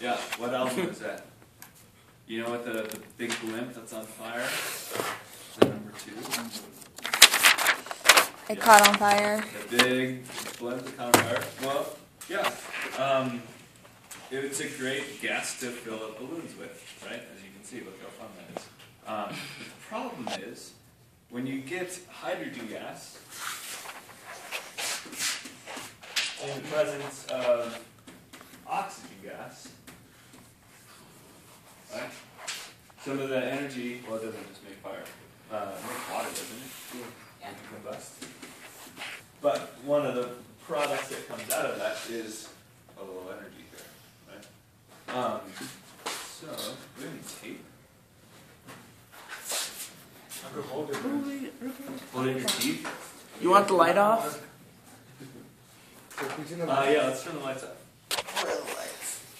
Yeah, what album is that? You know what the, the big blimp that's on fire? Is that number two? It Yeah. caught on fire. The big blimp that caught on fire? Well, yeah. Um, it's a great gas to fill up balloons with, right? As you can see, look how fun that is. Um, the problem is, when you get hydrogen gas in the presence of oxygen gas, right? Some of the energy, well, it doesn't just make fire. Uh, it makes water, doesn't it? Yeah. Combust. But one of the products that comes out of that is a little energy here, right? Um, so, we have any tape? Hold it in your teeth? You want the light off? Uh, yeah, let's turn the lights off.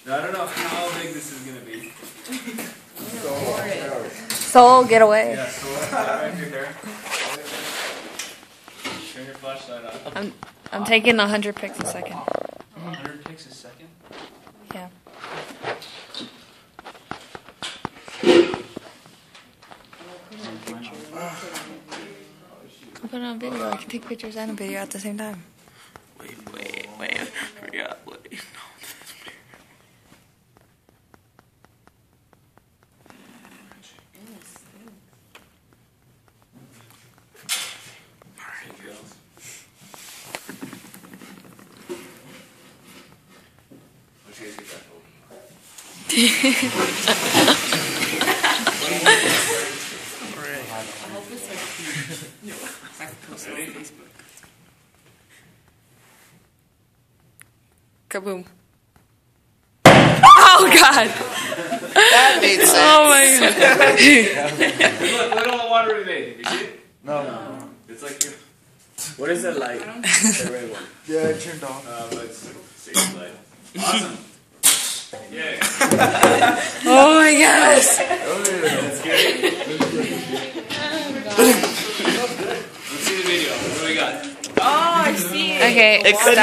Now, I don't know how big this is gonna be. Soul, get away. Yeah, so uh, right through here. Turn your flashlight on. I'm I'm taking hundred pics a second. 100 pics a second? Yeah. I'll put it on video. I can take pictures and a video at the same time. Wait, wait, wait. Hurry up, wait. There you go. Which is get that open? Kaboom. Oh God! That made sense. Oh my God! Look, look all the water we made. You see it? No. It's like you're, What is it like? the red one. Yeah, it turned off. uh, but it's safe light. Awesome. Yay. Oh my gosh! Oh, that's good. Let's see the video. What do we got? Oh, okay, It couldn't